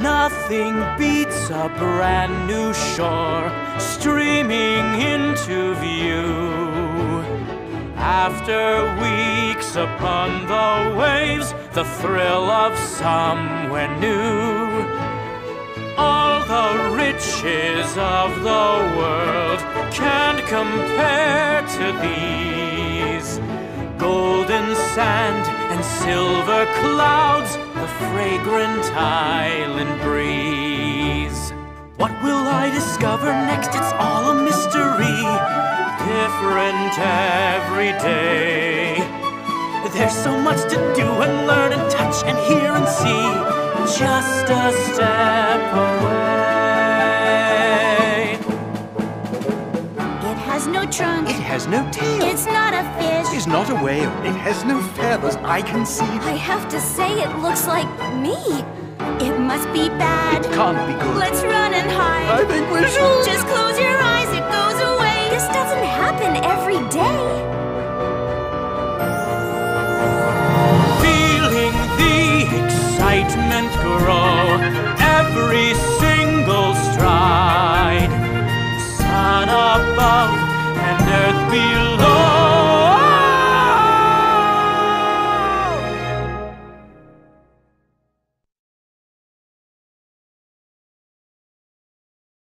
Nothing beats a brand new shore streaming into view. After weeks upon the waves, the thrill of somewhere new. All the riches of the world can't compare to these. Golden sand and silver clouds, fragrant island breeze. What will I discover next? It's all a mystery, different every day. There's so much to do and learn and touch and hear and see, just a step trunk. It has no tail. It's not a fish. It's not a whale. It has no feathers. I can see. I have to say, it looks like me. It must be bad. It can't be good. Let's run and hide. I think we should. Just close your eyes. It goes away. This doesn't happen every day. Feeling the excitement grow. be